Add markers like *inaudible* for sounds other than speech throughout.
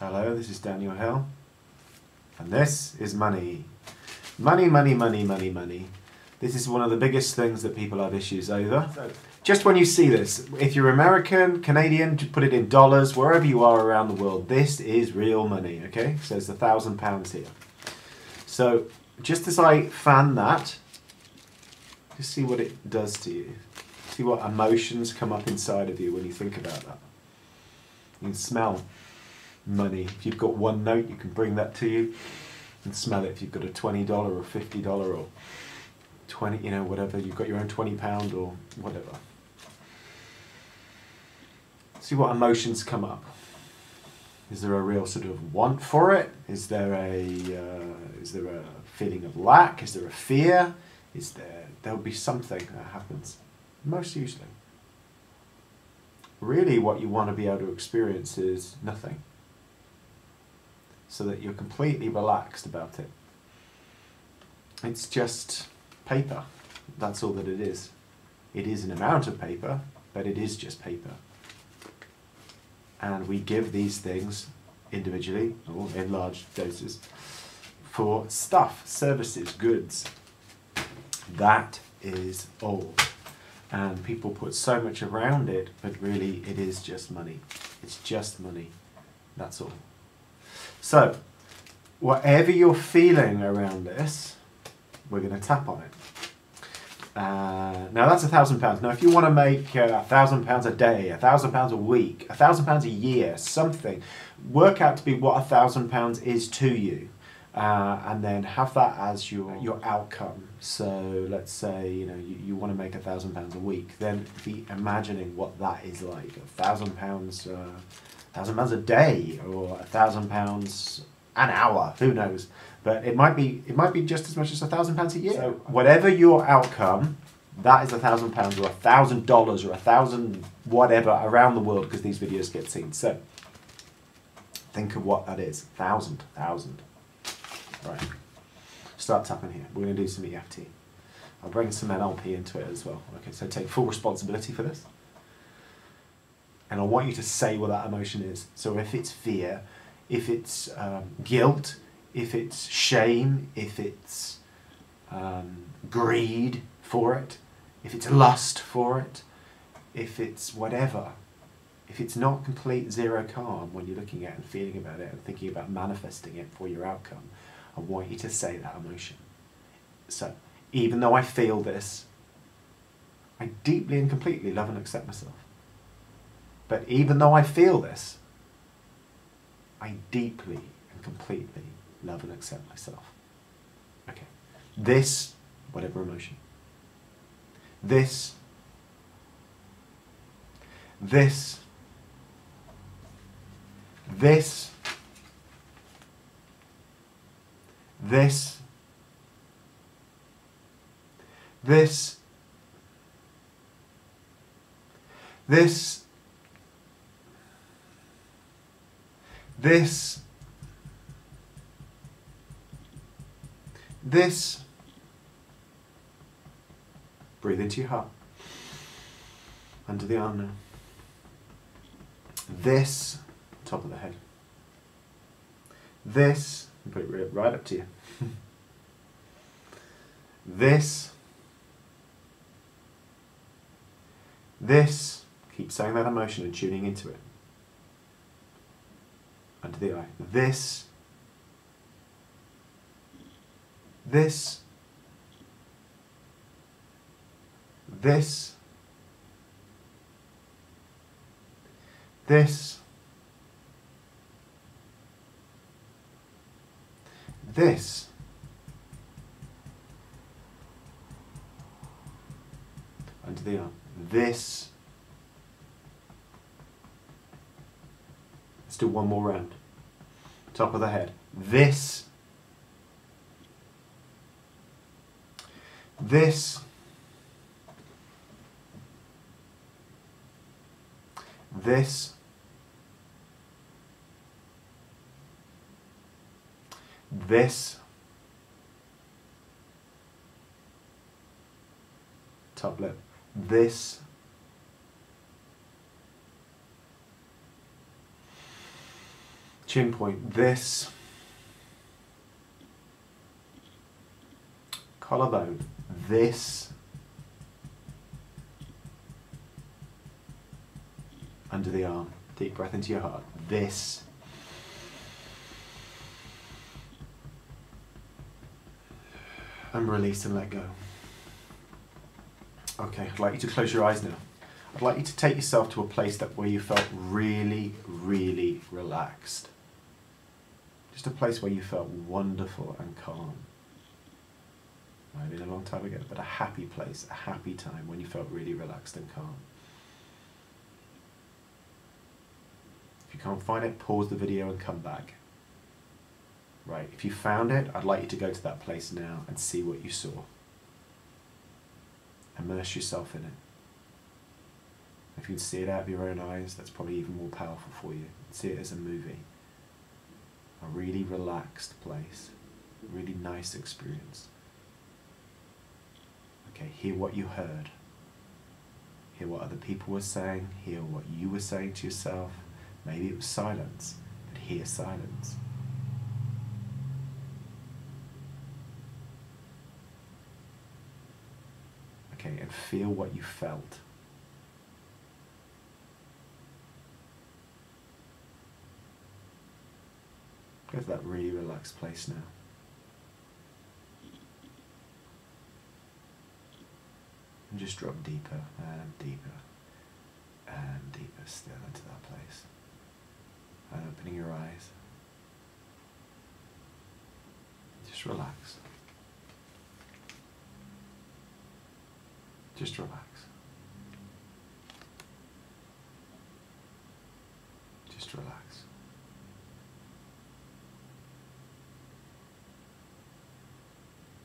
Hello, this is Daniel Hill, and this is money. Money, money, money, money, money. This is one of the biggest things that people have issues over. So, just when you see this, if you're American, Canadian, put it in dollars, wherever you are around the world, this is real money, okay? So it's a thousand pounds here. So just as I fan that, just see what it does to you. See what emotions come up inside of you when you think about that. You can smell money. If you've got one note, you can bring that to you and smell it. If you've got a $20 or $50 or 20, you know, whatever, you've got your own 20 pound or whatever. See what emotions come up. Is there a real sort of want for it? Is there a uh, is there a feeling of lack? Is there a fear? Is there there'll be something that happens? Most usually. Really, what you want to be able to experience is nothing so that you're completely relaxed about it. It's just paper. That's all that it is. It is an amount of paper, but it is just paper. And we give these things individually or in large doses for stuff, services, goods. That is all. And people put so much around it, but really it is just money. It's just money. That's all. So, whatever you're feeling around this, we're going to tap on it. Uh, now that's a thousand pounds. Now, if you want to make uh, a thousand pounds a day, a thousand pounds a week, a thousand pounds a year, something, work out to be what a thousand pounds is to you, uh, and then have that as your your outcome. So let's say you know you, you want to make a thousand pounds a week, then be imagining what that is like. A thousand pounds uh, thousand pounds a day or a thousand pounds an hour, who knows? But it might be it might be just as much as a thousand pounds a year. So whatever your outcome, that is a thousand pounds or a thousand dollars or a thousand whatever around the world because these videos get seen. So think of what that is. Thousand, thousand. Right. Start tapping here. We're going to do some EFT. I'll bring some NLP into it as well. Okay, so take full responsibility for this and I want you to say what that emotion is. So if it's fear, if it's um, guilt, if it's shame, if it's um, greed for it, if it's lust for it, if it's whatever, if it's not complete zero calm when you're looking at and feeling about it and thinking about manifesting it for your outcome, I want you to say that emotion. So, even though I feel this, I deeply and completely love and accept myself. But even though I feel this, I deeply and completely love and accept myself. Okay. This, whatever emotion. This, this, this, this, this, this, this, this. Breathe into your heart. Under the arm now. This, top of the head. This, put it right up to you. *laughs* this, this, keep saying that emotion and tuning into it under the eye. This, this, this, this, this. Under the arm. This do one more round. Top of the head. This. This. This. This. Top lip. This. Chin point, this. Collarbone, this. Under the arm. Deep breath into your heart. This. And release and let go. Okay, I'd like you to close your eyes now. I'd like you to take yourself to a place that where you felt really, really relaxed. Just a place where you felt wonderful and calm. Might have been a long time ago, but a happy place, a happy time when you felt really relaxed and calm. If you can't find it, pause the video and come back. Right, if you found it, I'd like you to go to that place now and see what you saw. Immerse yourself in it. If you can see it out of your own eyes, that's probably even more powerful for you. See it as a movie. A really relaxed place. Really nice experience. Okay, hear what you heard. Hear what other people were saying. Hear what you were saying to yourself. Maybe it was silence, but hear silence. Okay, and feel what you felt. Go to that really relaxed place now. And just drop deeper and deeper and deeper still into that place. And opening your eyes. Just relax. Just relax. Just relax.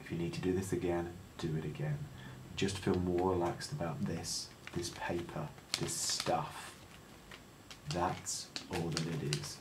If you need to do this again, do it again. Just feel more relaxed about this, this paper, this stuff. That's all that it is.